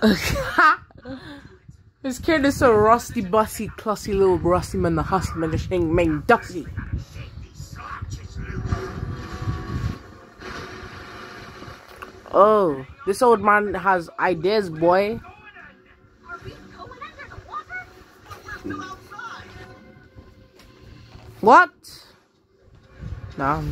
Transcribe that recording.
this kid is a rusty, bussy, clussy little rusty man, the husband, the shing, main dusty. Oh, this old man has ideas, boy. What? Nah.